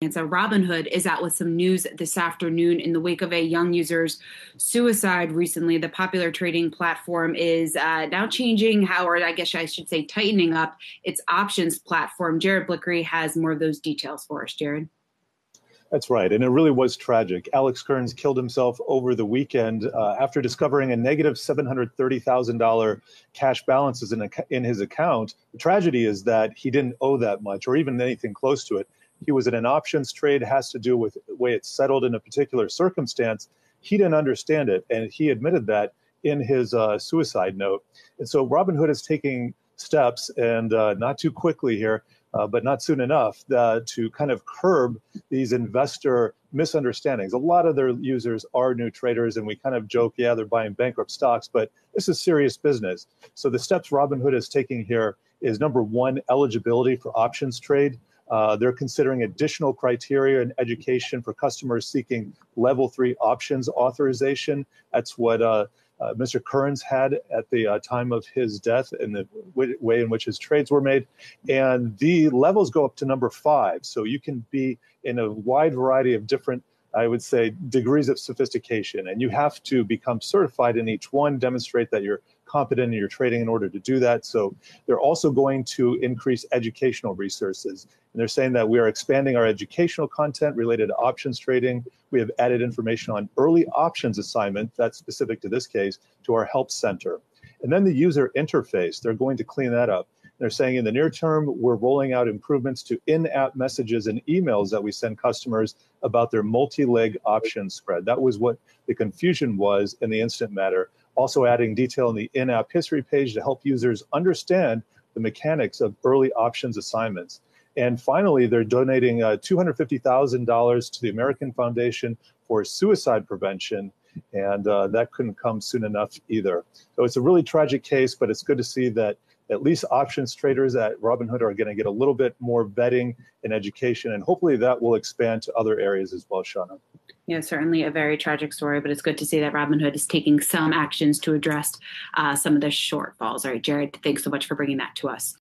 And so Robinhood is out with some news this afternoon in the wake of a young user's suicide recently. The popular trading platform is uh, now changing how, or I guess I should say, tightening up its options platform. Jared Blikre has more of those details for us. Jared. That's right. And it really was tragic. Alex Kearns killed himself over the weekend uh, after discovering a negative $730,000 cash balances in, in his account. The tragedy is that he didn't owe that much or even anything close to it. He was in an options trade, has to do with the way it's settled in a particular circumstance. He didn't understand it, and he admitted that in his uh, suicide note. And so Robinhood is taking steps, and uh, not too quickly here, uh, but not soon enough, uh, to kind of curb these investor misunderstandings. A lot of their users are new traders, and we kind of joke, yeah, they're buying bankrupt stocks, but this is serious business. So the steps Robinhood is taking here is number one, eligibility for options trade. Uh, they're considering additional criteria and education for customers seeking level three options authorization. That's what uh, uh, Mr. Kearns had at the uh, time of his death and the w- way in which his trades were made. And the levels go up to number five. So you can be in a wide variety of different I would say, degrees of sophistication. And you have to become certified in each one, demonstrate that you're competent in your trading in order to do that. So they're also going to increase educational resources. And they're saying that we are expanding our educational content related to options trading. We have added information on early options assignment, that's specific to this case, to our help center. And then the user interface, they're going to clean that up. They're saying in the near term, we're rolling out improvements to in app messages and emails that we send customers about their multi leg option spread. That was what the confusion was in the instant matter. Also, adding detail in the in app history page to help users understand the mechanics of early options assignments. And finally, they're donating uh, $250,000 to the American Foundation for Suicide Prevention. And uh, that couldn't come soon enough either. So it's a really tragic case, but it's good to see that at least options traders at Robinhood are going to get a little bit more vetting and education, and hopefully that will expand to other areas as well, Shawna. Yeah, certainly a very tragic story, but it's good to see that Robinhood is taking some actions to address uh, some of the shortfalls. All right, Jared, thanks so much for bringing that to us.